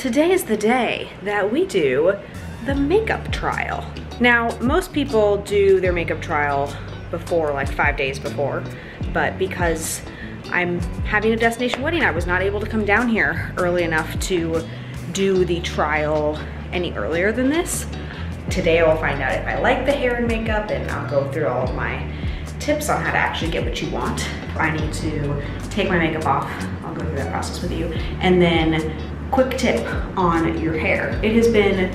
today is the day that we do the makeup trial. Now, most people do their makeup trial before, like five days before, but because I'm having a destination wedding, I was not able to come down here early enough to do the trial any earlier than this. Today I will find out if I like the hair and makeup and I'll go through all of my tips on how to actually get what you want. I need to take my makeup off. I'll go through that process with you. And then quick tip on your hair. It has been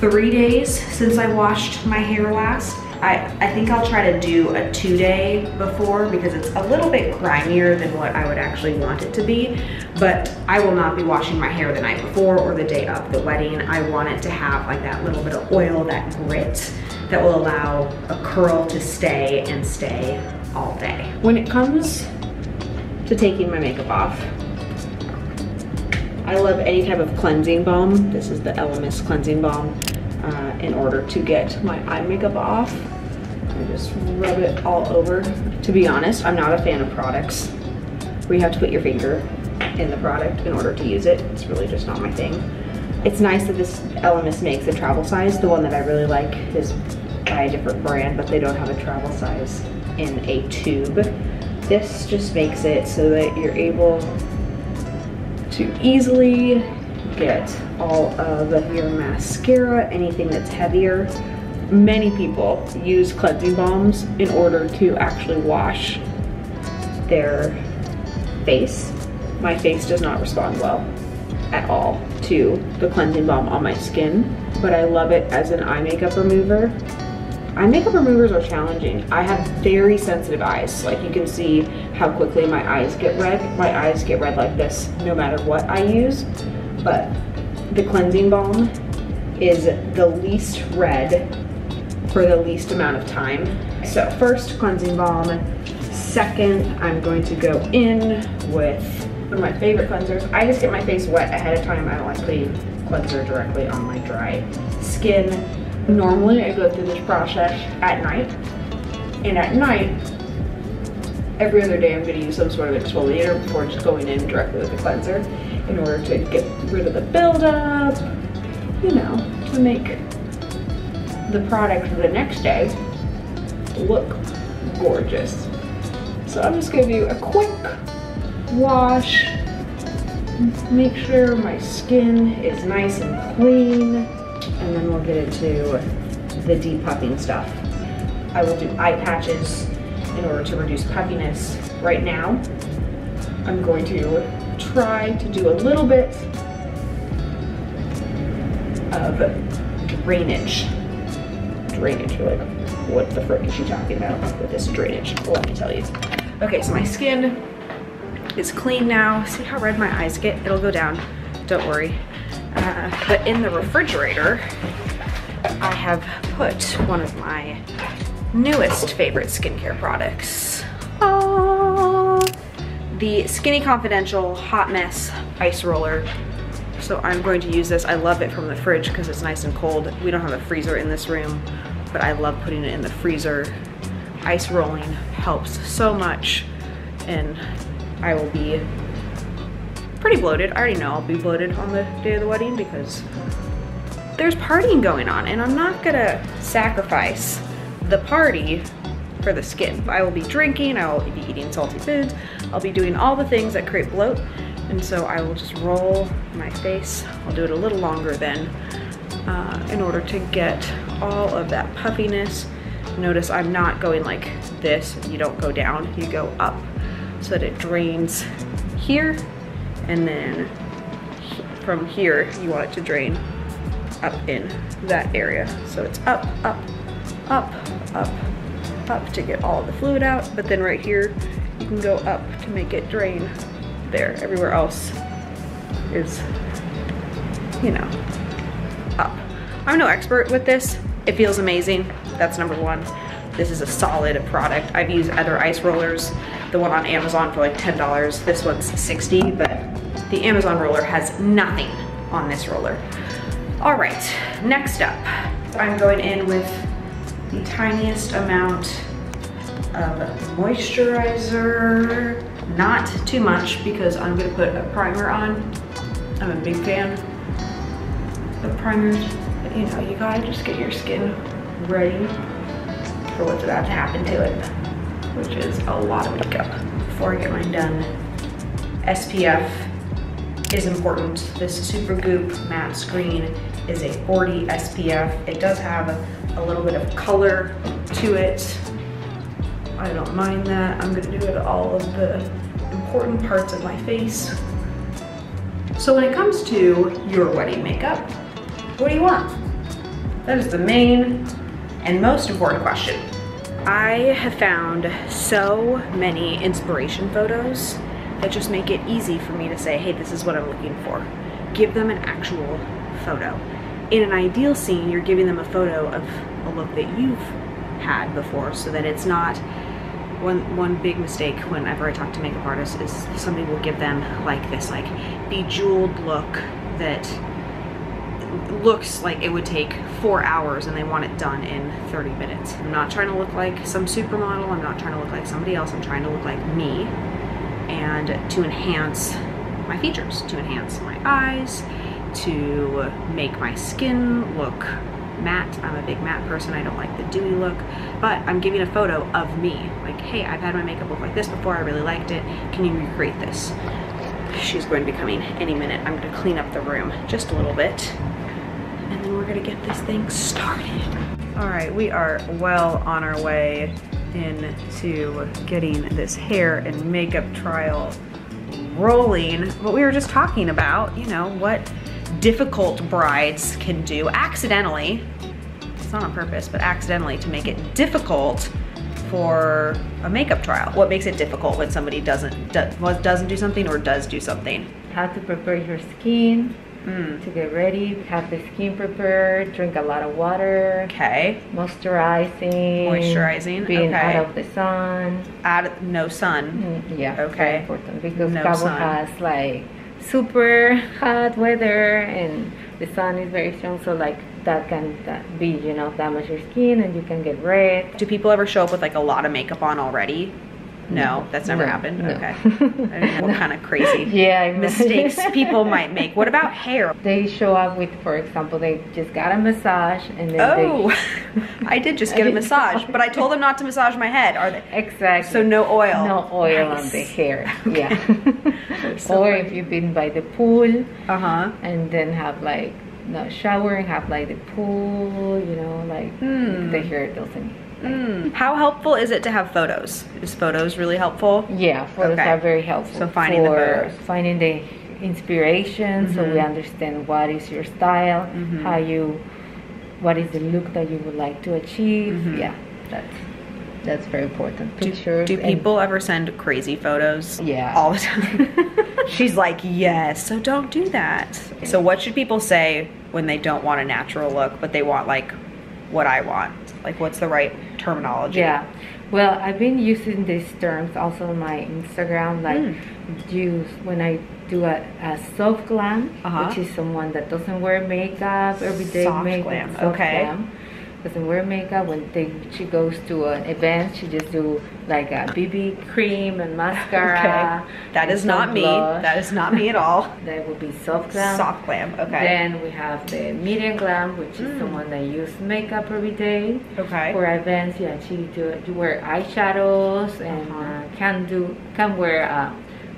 three days since I washed my hair last. I, I think I'll try to do a two day before because it's a little bit grimier than what I would actually want it to be. But I will not be washing my hair the night before or the day of the wedding. I want it to have like that little bit of oil, that grit that will allow a curl to stay and stay all day. When it comes to taking my makeup off, I love any type of cleansing balm. This is the Elemis cleansing balm uh, in order to get my eye makeup off. I just rub it all over. To be honest, I'm not a fan of products where you have to put your finger in the product in order to use it. It's really just not my thing. It's nice that this Elemis makes a travel size. The one that I really like is by a different brand, but they don't have a travel size in a tube. This just makes it so that you're able to easily get all of your mascara, anything that's heavier. Many people use cleansing balms in order to actually wash their face. My face does not respond well at all to the cleansing balm on my skin, but I love it as an eye makeup remover. Eye makeup removers are challenging. I have very sensitive eyes. Like you can see how quickly my eyes get red. My eyes get red like this no matter what I use, but the cleansing balm is the least red for the least amount of time. So first cleansing balm, second I'm going to go in with one of my favorite cleansers. I just get my face wet ahead of time. I don't like putting cleanser directly on my dry skin. Normally I go through this process at night and at night every other day I'm to use some sort of exfoliator before just going in directly with the cleanser in order to get rid of the buildup, you know, to make the product the next day look gorgeous. So I'm just gonna do a quick wash, make sure my skin is nice and clean, and then we'll get into the depuffing stuff. I will do eye patches in order to reduce puffiness. Right now, I'm going to try to do a little bit of drainage. Drainage, you're like, what the frick is she talking about with this drainage? Let me tell you. Okay, so my skin is clean now. See how red my eyes get? It'll go down, don't worry. Uh, but in the refrigerator, I have put one of my newest favorite skincare products. Oh, the Skinny Confidential Hot Mess Ice Roller. So I'm going to use this. I love it from the fridge because it's nice and cold. We don't have a freezer in this room, but I love putting it in the freezer. Ice rolling helps so much and I will be pretty bloated. I already know I'll be bloated on the day of the wedding because there's partying going on and I'm not gonna sacrifice the party for the skin. I will be drinking, I will be eating salty foods, I'll be doing all the things that create bloat, and so I will just roll my face. I'll do it a little longer then uh, in order to get all of that puffiness. Notice I'm not going like this, you don't go down, you go up so that it drains here, and then from here, you want it to drain up in that area. So it's up, up, up, up, up to get all the fluid out, but then right here, you can go up to make it drain there. Everywhere else is, you know, up. I'm no expert with this. It feels amazing. That's number one. This is a solid product. I've used other ice rollers, the one on Amazon for like $10. This one's 60, but the Amazon roller has nothing on this roller. All right, next up, I'm going in with the tiniest amount of moisturizer. Not too much because I'm gonna put a primer on. I'm a big fan of primers. You know, you gotta just get your skin ready for what's about to happen to it, which is a lot of makeup. Before I get mine done, SPF is important. This Supergoop matte screen is a 40 SPF. It does have a little bit of color to it. I don't mind that. I'm gonna do it all of the important parts of my face. So when it comes to your wedding makeup, what do you want? That is the main and most important question. I have found so many inspiration photos that just make it easy for me to say, hey, this is what I'm looking for. Give them an actual photo. In an ideal scene, you're giving them a photo of a look that you've had before so that it's not one one big mistake whenever I talk to makeup artists is somebody will give them like this like bejeweled look that looks like it would take four hours and they want it done in 30 minutes. I'm not trying to look like some supermodel. I'm not trying to look like somebody else. I'm trying to look like me and to enhance my features, to enhance my eyes, to make my skin look matte. I'm a big matte person. I don't like the dewy look, but I'm giving a photo of me. Like, hey, I've had my makeup look like this before. I really liked it. Can you recreate this? She's going to be coming any minute. I'm going to clean up the room just a little bit and then we're going to get this thing started. All right, we are well on our way into getting this hair and makeup trial rolling. What we were just talking about, you know, what difficult brides can do accidentally, it's not on purpose, but accidentally to make it difficult for a makeup trial. What makes it difficult when somebody doesn't do, doesn't do something or does do something? How to prepare your skin, Mm. To get ready, have the skin prepared, drink a lot of water. Okay. Moisturizing. Moisturizing. Being okay. out of the sun. Out of no sun. Mm, yeah. Okay. Important because no Cabo sun. has like super hot weather and the sun is very strong. So like that can that be you know damage your skin and you can get red. Do people ever show up with like a lot of makeup on already? No, that's never no, happened. No. Okay. I mean, what kind of crazy yeah, mistakes people might make. What about hair? They show up with, for example, they just got a massage and then Oh, they... I did just get a massage, but I told them not to massage my head. Are they? Exactly. So no oil. No oil nice. on the hair. Yeah. so or funny. if you've been by the pool. Uh huh. And then have like no shower and have like the pool, you know, like hmm. the hair doesn't Mm. How helpful is it to have photos? Is photos really helpful? Yeah, photos okay. are very helpful. So finding the photos. Finding the inspiration mm -hmm. so we mm-hmm. understand what is your style, mm -hmm. how you, what is the look that you would like to achieve. Mm -hmm. Yeah, that's that's very important. Pictures. Do, do people ever send crazy photos? Yeah. All the time. She's like, yes, so don't do that. So what should people say when they don't want a natural look, but they want like what I want? Like what's the right terminology? Yeah. Well, I've been using these terms also on my Instagram, like mm. use when I do a, a soft glam, uh -huh. which is someone that doesn't wear makeup every day. Soft makeup, glam. Soft okay. Glam doesn't wear makeup. When they, she goes to an event, she just do like a BB cream and mascara. okay. That is not me. That is not me at all. that would be soft glam. Soft glam, okay. Then we have the medium glam, which is mm. someone that use makeup every day. Okay. For events, yeah, she do, do wear eyeshadows and uh -huh. uh, can do can wear uh,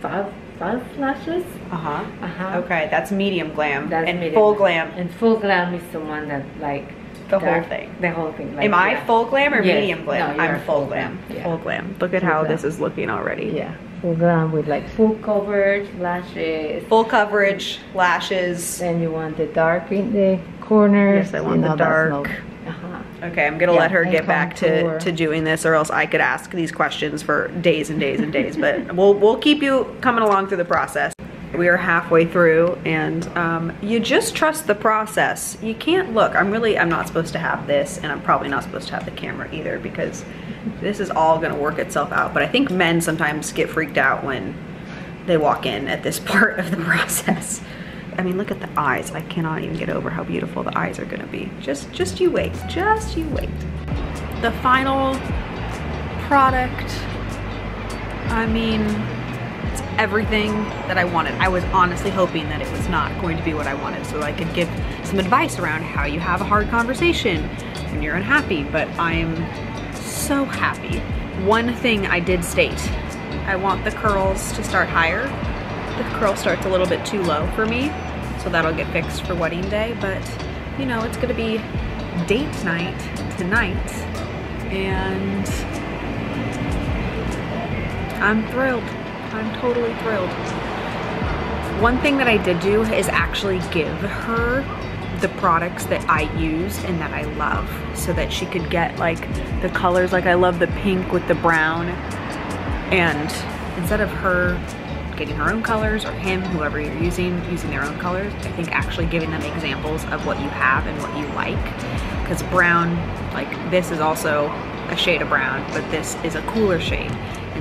five false lashes. Uh huh. Uh huh. Okay, that's medium glam. That's and medium full glam. glam. And full glam is someone that like the whole thing. The whole thing. Like, Am I full glam or yes. medium glam? No, I'm full glam. glam. Yeah. Full glam. Look at full how glam. this is looking already. Yeah. Full glam with like full coverage, lashes. Full coverage, lashes. Then you want the dark in the corners. Yes, I want the dark. Uh-huh. Okay, I'm gonna yeah, let her get back to, to doing this or else I could ask these questions for days and days and days. but we'll we'll keep you coming along through the process. We are halfway through and um, you just trust the process. You can't look, I'm really, I'm not supposed to have this and I'm probably not supposed to have the camera either because this is all gonna work itself out. But I think men sometimes get freaked out when they walk in at this part of the process. I mean, look at the eyes. I cannot even get over how beautiful the eyes are gonna be. Just, just you wait, just you wait. The final product, I mean, It's everything that I wanted. I was honestly hoping that it was not going to be what I wanted so I could give some advice around how you have a hard conversation when you're unhappy, but I'm so happy. One thing I did state, I want the curls to start higher. The curl starts a little bit too low for me, so that'll get fixed for wedding day, but you know, it's gonna be date night tonight, and I'm thrilled. I'm totally thrilled. One thing that I did do is actually give her the products that I use and that I love so that she could get like the colors. Like I love the pink with the brown. And instead of her getting her own colors or him whoever you're using using their own colors I think actually giving them examples of what you have and what you like. Because brown like this is also a shade of brown but this is a cooler shade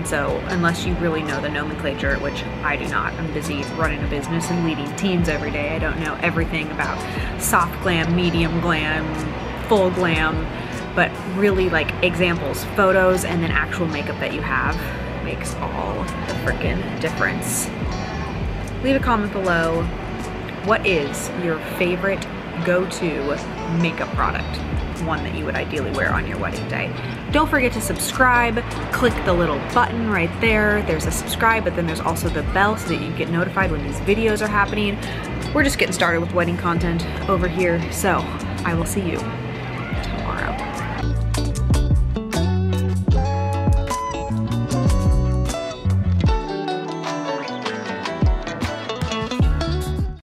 and so unless you really know the nomenclature, which I do not, I'm busy running a business and leading teams every day. I don't know everything about soft glam, medium glam, full glam, but really like examples, photos, and then actual makeup that you have makes all the freaking difference. Leave a comment below. What is your favorite go-to makeup product? One that you would ideally wear on your wedding day. Don't forget to subscribe, click the little button right there. There's a subscribe, but then there's also the bell so that you get notified when these videos are happening. We're just getting started with wedding content over here, so I will see you.